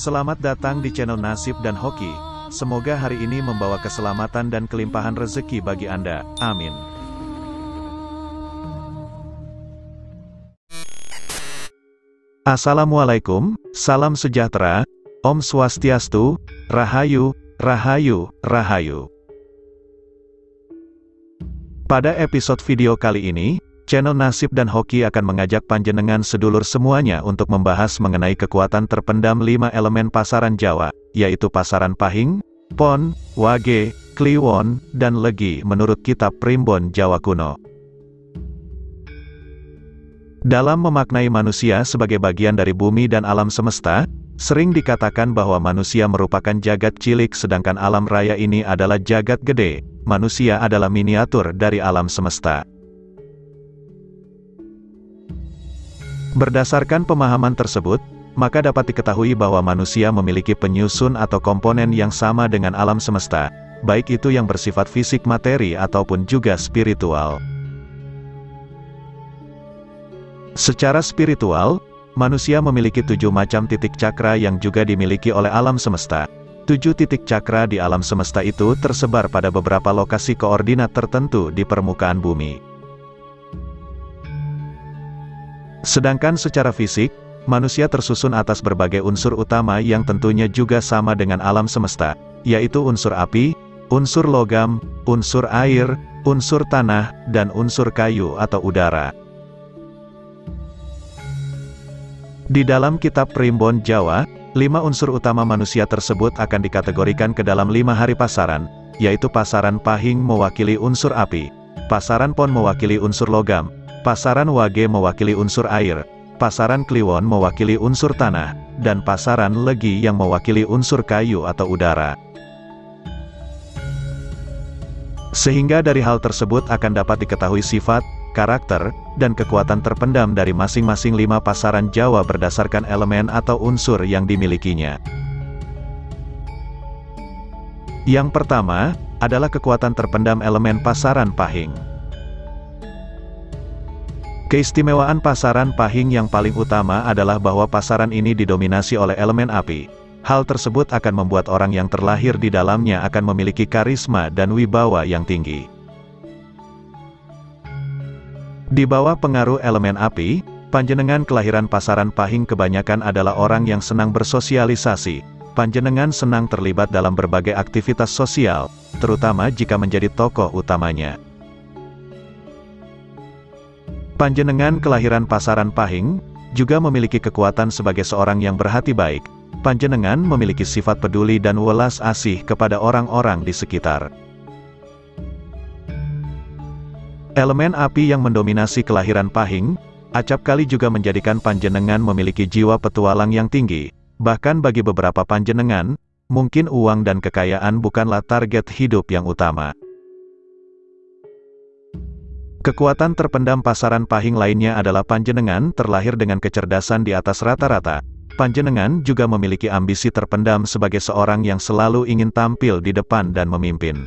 Selamat datang di channel Nasib dan Hoki. Semoga hari ini membawa keselamatan dan kelimpahan rezeki bagi Anda. Amin. Assalamualaikum, salam sejahtera, Om Swastiastu, Rahayu, Rahayu, Rahayu. Pada episode video kali ini, channel Nasib dan Hoki akan mengajak panjenengan sedulur semuanya untuk membahas mengenai kekuatan terpendam lima elemen pasaran Jawa, yaitu pasaran Pahing, Pon, Wage, Kliwon, dan Legi menurut kitab Primbon Jawa kuno. Dalam memaknai manusia sebagai bagian dari bumi dan alam semesta, sering dikatakan bahwa manusia merupakan jagat cilik sedangkan alam raya ini adalah jagat gede, manusia adalah miniatur dari alam semesta. Berdasarkan pemahaman tersebut, maka dapat diketahui bahwa manusia memiliki penyusun atau komponen yang sama dengan alam semesta, baik itu yang bersifat fisik materi ataupun juga spiritual. Secara spiritual, manusia memiliki tujuh macam titik cakra yang juga dimiliki oleh alam semesta. Tujuh titik cakra di alam semesta itu tersebar pada beberapa lokasi koordinat tertentu di permukaan bumi. Sedangkan secara fisik, manusia tersusun atas berbagai unsur utama yang tentunya juga sama dengan alam semesta, yaitu unsur api, unsur logam, unsur air, unsur tanah, dan unsur kayu atau udara. Di dalam kitab Primbon Jawa, lima unsur utama manusia tersebut akan dikategorikan ke dalam lima hari pasaran, yaitu pasaran pahing mewakili unsur api, pasaran pon mewakili unsur logam, pasaran wage mewakili unsur air, pasaran kliwon mewakili unsur tanah, dan pasaran legi yang mewakili unsur kayu atau udara. Sehingga dari hal tersebut akan dapat diketahui sifat, karakter, dan kekuatan terpendam dari masing-masing lima pasaran Jawa berdasarkan elemen atau unsur yang dimilikinya. Yang pertama, adalah kekuatan terpendam elemen pasaran Pahing. Keistimewaan pasaran Pahing yang paling utama adalah bahwa pasaran ini didominasi oleh elemen api. Hal tersebut akan membuat orang yang terlahir di dalamnya akan memiliki karisma dan wibawa yang tinggi. Di bawah pengaruh elemen api, panjenengan kelahiran pasaran pahing kebanyakan adalah orang yang senang bersosialisasi. Panjenengan senang terlibat dalam berbagai aktivitas sosial, terutama jika menjadi tokoh utamanya. Panjenengan kelahiran pasaran pahing, juga memiliki kekuatan sebagai seorang yang berhati baik. Panjenengan memiliki sifat peduli dan welas asih kepada orang-orang di sekitar. Elemen api yang mendominasi kelahiran Pahing, acap kali juga menjadikan panjenengan memiliki jiwa petualang yang tinggi. Bahkan bagi beberapa panjenengan, mungkin uang dan kekayaan bukanlah target hidup yang utama. Kekuatan terpendam pasaran Pahing lainnya adalah panjenengan terlahir dengan kecerdasan di atas rata-rata. Panjenengan juga memiliki ambisi terpendam sebagai seorang yang selalu ingin tampil di depan dan memimpin.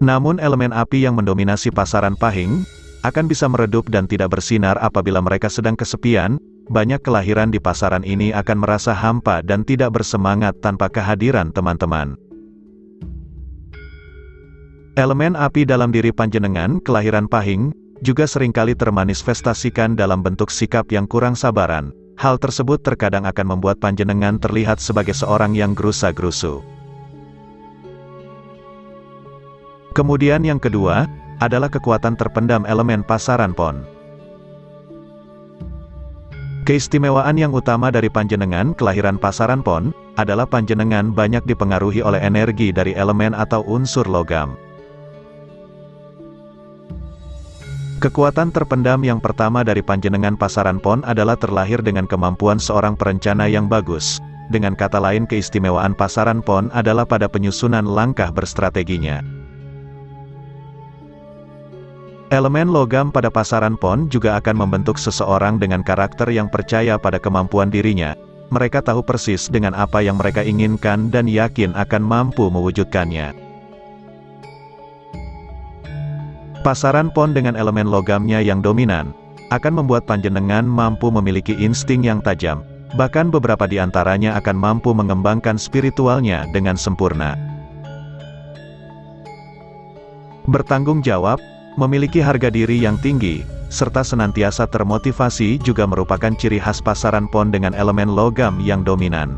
Namun elemen api yang mendominasi pasaran pahing, akan bisa meredup dan tidak bersinar apabila mereka sedang kesepian, banyak kelahiran di pasaran ini akan merasa hampa dan tidak bersemangat tanpa kehadiran teman-teman. Elemen api dalam diri panjenengan, kelahiran pahing, juga sering kali termanifestasikan dalam bentuk sikap yang kurang sabaran. Hal tersebut terkadang akan membuat panjenengan terlihat sebagai seorang yang gerusa-gerusu. Kemudian yang kedua, adalah kekuatan terpendam elemen pasaran pon. Keistimewaan yang utama dari panjenengan kelahiran pasaran pon, adalah panjenengan banyak dipengaruhi oleh energi dari elemen atau unsur logam. Kekuatan terpendam yang pertama dari panjenengan pasaran pon adalah terlahir dengan kemampuan seorang perencana yang bagus. Dengan kata lain keistimewaan pasaran pon adalah pada penyusunan langkah berstrateginya. Elemen logam pada pasaran pon juga akan membentuk seseorang dengan karakter yang percaya pada kemampuan dirinya. Mereka tahu persis dengan apa yang mereka inginkan dan yakin akan mampu mewujudkannya. Pasaran pon dengan elemen logamnya yang dominan, akan membuat panjenengan mampu memiliki insting yang tajam, bahkan beberapa di antaranya akan mampu mengembangkan spiritualnya dengan sempurna. Bertanggung jawab, memiliki harga diri yang tinggi, serta senantiasa termotivasi juga merupakan ciri khas pasaran pon dengan elemen logam yang dominan.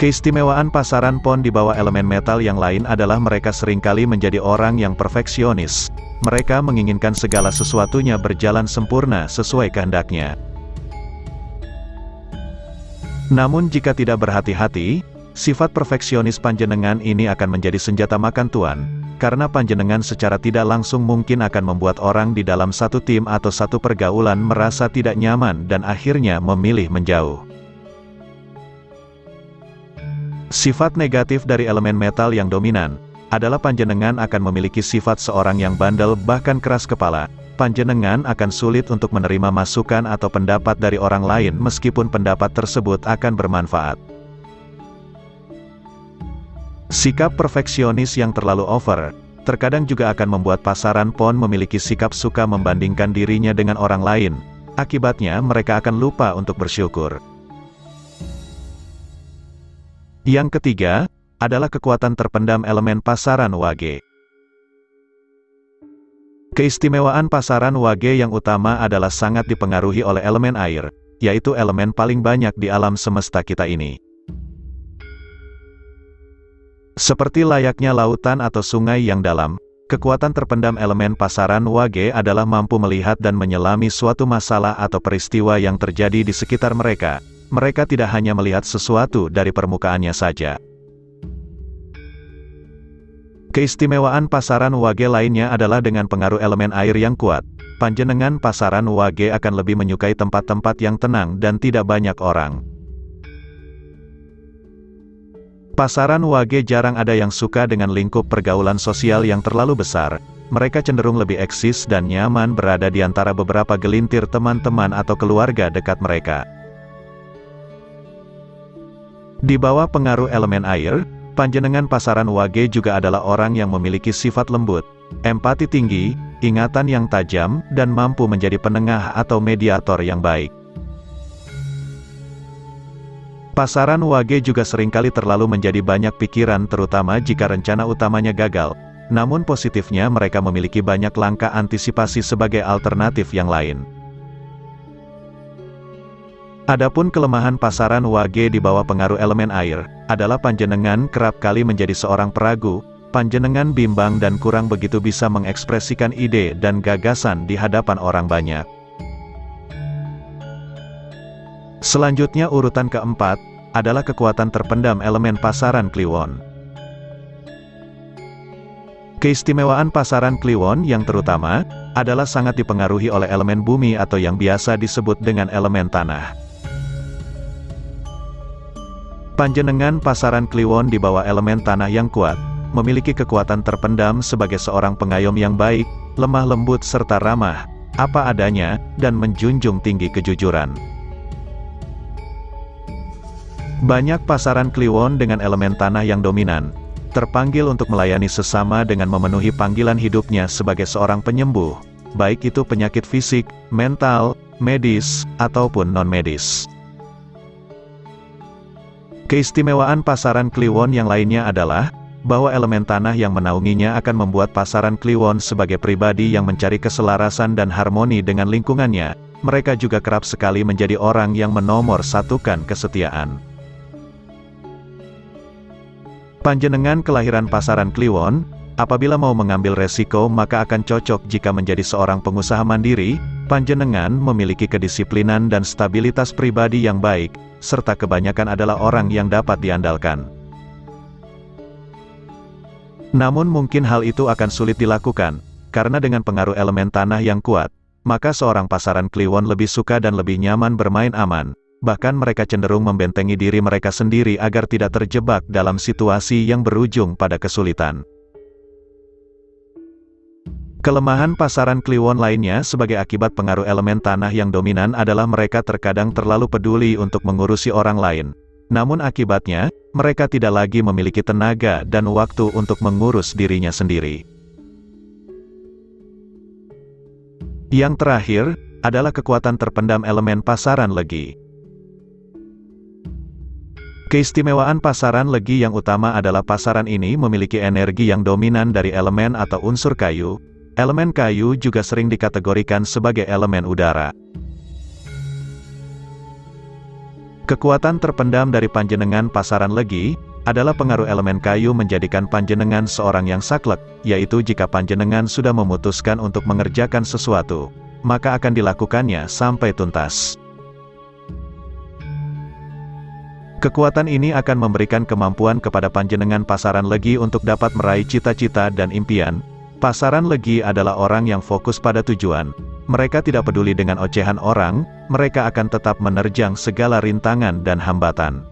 Keistimewaan pasaran pon di bawah elemen metal yang lain adalah mereka sering kali menjadi orang yang perfeksionis. Mereka menginginkan segala sesuatunya berjalan sempurna sesuai kehendaknya. Namun jika tidak berhati-hati, sifat perfeksionis panjenengan ini akan menjadi senjata makan tuan, karena panjenengan secara tidak langsung mungkin akan membuat orang di dalam satu tim atau satu pergaulan merasa tidak nyaman dan akhirnya memilih menjauh. Sifat negatif dari elemen metal yang dominan, adalah panjenengan akan memiliki sifat seorang yang bandel bahkan keras kepala, panjenengan akan sulit untuk menerima masukan atau pendapat dari orang lain meskipun pendapat tersebut akan bermanfaat. Sikap perfeksionis yang terlalu over, terkadang juga akan membuat pasaran pon memiliki sikap suka membandingkan dirinya dengan orang lain, akibatnya mereka akan lupa untuk bersyukur. Yang ketiga, adalah kekuatan terpendam elemen pasaran wage. Keistimewaan pasaran wage yang utama adalah sangat dipengaruhi oleh elemen air, yaitu elemen paling banyak di alam semesta kita ini. Seperti layaknya lautan atau sungai yang dalam, kekuatan terpendam elemen pasaran wage adalah mampu melihat dan menyelami suatu masalah atau peristiwa yang terjadi di sekitar mereka, mereka tidak hanya melihat sesuatu dari permukaannya saja. Keistimewaan pasaran wage lainnya adalah dengan pengaruh elemen air yang kuat, panjenengan pasaran wage akan lebih menyukai tempat-tempat yang tenang dan tidak banyak orang. Pasaran wage jarang ada yang suka dengan lingkup pergaulan sosial yang terlalu besar, mereka cenderung lebih eksis dan nyaman berada di antara beberapa gelintir teman-teman atau keluarga dekat mereka. Di bawah pengaruh elemen air, panjenengan pasaran wage juga adalah orang yang memiliki sifat lembut, empati tinggi, ingatan yang tajam, dan mampu menjadi penengah atau mediator yang baik. Pasaran wage juga sering kali terlalu menjadi banyak pikiran terutama jika rencana utamanya gagal, namun positifnya mereka memiliki banyak langkah antisipasi sebagai alternatif yang lain. Adapun kelemahan pasaran wage di bawah pengaruh elemen air, adalah panjenengan kerap kali menjadi seorang peragu, panjenengan bimbang dan kurang begitu bisa mengekspresikan ide dan gagasan di hadapan orang banyak. Selanjutnya urutan keempat, adalah kekuatan terpendam elemen pasaran Kliwon. Keistimewaan pasaran Kliwon yang terutama, adalah sangat dipengaruhi oleh elemen bumi atau yang biasa disebut dengan elemen tanah. Panjenengan pasaran Kliwon di bawah elemen tanah yang kuat, memiliki kekuatan terpendam sebagai seorang pengayom yang baik, lemah lembut serta ramah, apa adanya, dan menjunjung tinggi kejujuran. Banyak pasaran Kliwon dengan elemen tanah yang dominan, terpanggil untuk melayani sesama dengan memenuhi panggilan hidupnya sebagai seorang penyembuh, baik itu penyakit fisik, mental, medis, ataupun non-medis. Keistimewaan pasaran Kliwon yang lainnya adalah, bahwa elemen tanah yang menaunginya akan membuat pasaran Kliwon sebagai pribadi yang mencari keselarasan dan harmoni dengan lingkungannya, mereka juga kerap sekali menjadi orang yang menomor satukan kesetiaan. Panjenengan kelahiran pasaran Kliwon, apabila mau mengambil resiko maka akan cocok jika menjadi seorang pengusaha mandiri, panjenengan memiliki kedisiplinan dan stabilitas pribadi yang baik, serta kebanyakan adalah orang yang dapat diandalkan. Namun mungkin hal itu akan sulit dilakukan, karena dengan pengaruh elemen tanah yang kuat, maka seorang pasaran kliwon lebih suka dan lebih nyaman bermain aman, bahkan mereka cenderung membentengi diri mereka sendiri agar tidak terjebak dalam situasi yang berujung pada kesulitan. Kelemahan pasaran kliwon lainnya sebagai akibat pengaruh elemen tanah yang dominan adalah mereka terkadang terlalu peduli untuk mengurusi orang lain. Namun akibatnya, mereka tidak lagi memiliki tenaga dan waktu untuk mengurus dirinya sendiri. Yang terakhir, adalah kekuatan terpendam elemen pasaran legi. Keistimewaan pasaran legi yang utama adalah pasaran ini memiliki energi yang dominan dari elemen atau unsur kayu. Elemen kayu juga sering dikategorikan sebagai elemen udara. Kekuatan terpendam dari panjenengan pasaran legi, adalah pengaruh elemen kayu menjadikan panjenengan seorang yang saklek, yaitu jika panjenengan sudah memutuskan untuk mengerjakan sesuatu, maka akan dilakukannya sampai tuntas. Kekuatan ini akan memberikan kemampuan kepada panjenengan pasaran legi untuk dapat meraih cita-cita dan impian. Pasaran legi adalah orang yang fokus pada tujuan. Mereka tidak peduli dengan ocehan orang, mereka akan tetap menerjang segala rintangan dan hambatan.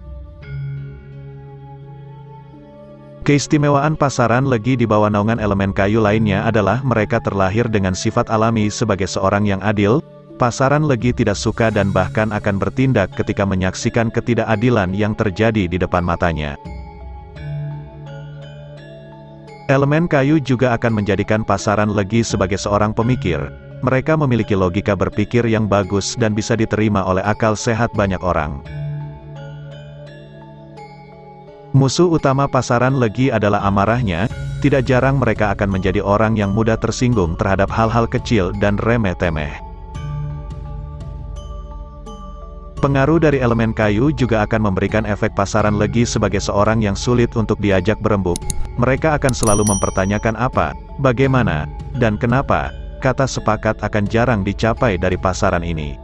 Keistimewaan pasaran legi di bawah naungan elemen kayu lainnya adalah mereka terlahir dengan sifat alami sebagai seorang yang adil, Pasaran legi tidak suka dan bahkan akan bertindak ketika menyaksikan ketidakadilan yang terjadi di depan matanya. Elemen kayu juga akan menjadikan pasaran legi sebagai seorang pemikir. Mereka memiliki logika berpikir yang bagus dan bisa diterima oleh akal sehat banyak orang. Musuh utama pasaran legi adalah amarahnya, tidak jarang mereka akan menjadi orang yang mudah tersinggung terhadap hal-hal kecil dan remeh-temeh. Pengaruh dari elemen kayu juga akan memberikan efek pasaran legi sebagai seorang yang sulit untuk diajak berembuk. Mereka akan selalu mempertanyakan apa, bagaimana, dan kenapa, kata sepakat akan jarang dicapai dari pasaran ini.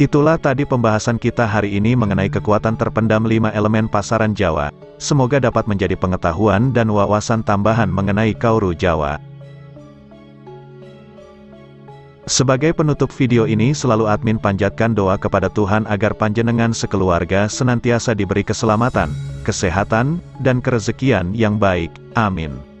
Itulah tadi pembahasan kita hari ini mengenai kekuatan terpendam lima elemen pasaran Jawa. Semoga dapat menjadi pengetahuan dan wawasan tambahan mengenai Kauru Jawa. Sebagai penutup video ini selalu admin panjatkan doa kepada Tuhan agar panjenengan sekeluarga senantiasa diberi keselamatan, kesehatan, dan kerezekian yang baik. Amin.